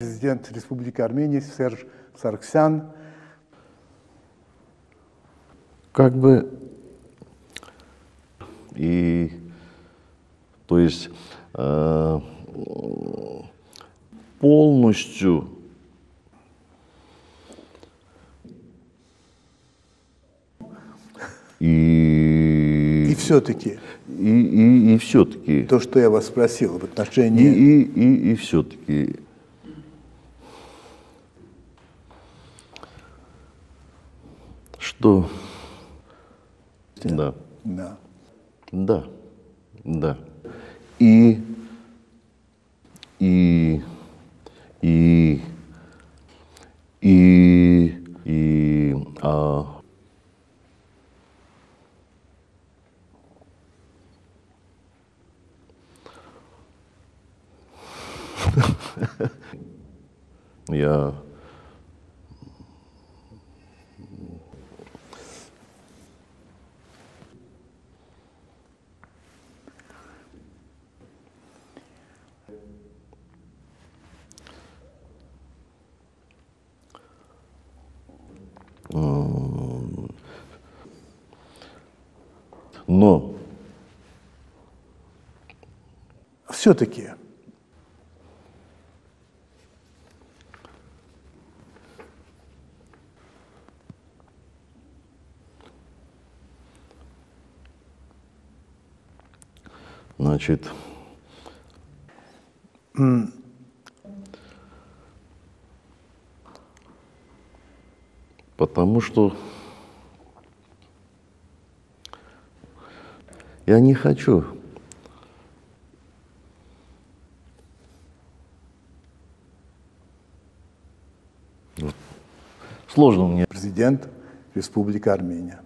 Президент Республики Армения Серж Сарксян как бы и то есть э, полностью и и все-таки и, и, и все-таки то, что я вас спросил в и, отношении и, и, и все-таки что? Да. Да, да. Да. И и и и и а. Я но все-таки Значит, потому что я не хочу. Сложно мне президент Республики Армения.